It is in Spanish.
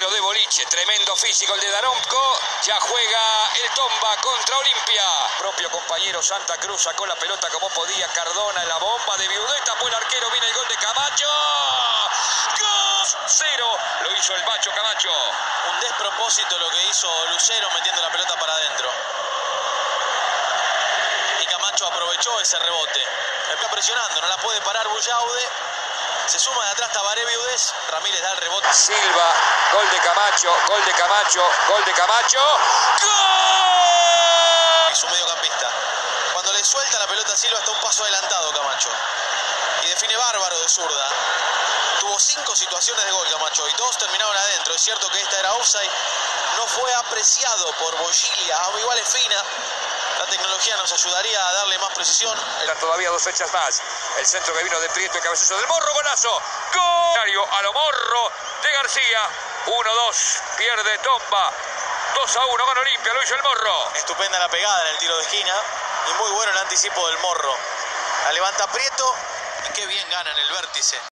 tablero de boliche. Tremendo físico el de Daromco. Ya juega el Tomba contra Olimpia. Propio compañero Santa Cruz sacó la pelota como podía. Cardona la bomba de Viudeta. Tapó el arquero. Viene el gol de Camacho. Cero. Lo hizo el Bacho Camacho. Un despropósito lo que hizo Lucero metiendo la pelota para adentro. Y Camacho aprovechó ese rebote. Está presionando, no la puede parar Bullaude. Se suma de atrás Tabaré Viudez. Ramírez da el rebote. Silva, gol de Camacho, gol de Camacho, gol de Camacho. ¡Gol! Y su mediocampista. Cuando le suelta la pelota a Silva está un paso adelantado Camacho. Y define bárbaro de zurda. Tuvo cinco situaciones de gol Camacho y dos terminaron adentro. Es cierto que esta era offside. No fue apreciado por Bogilia. Igual es fina. La tecnología nos ayudaría a darle más precisión. Están todavía dos fechas más. El centro que vino de Prieto y cabezazo del Morro, golazo. Gol a lo Morro de García. 1-2, pierde Tomba. 2 a 1 con Olimpia, lo hizo el Morro. Estupenda la pegada en el tiro de esquina y muy bueno el anticipo del Morro. La levanta Prieto y qué bien gana en el vértice.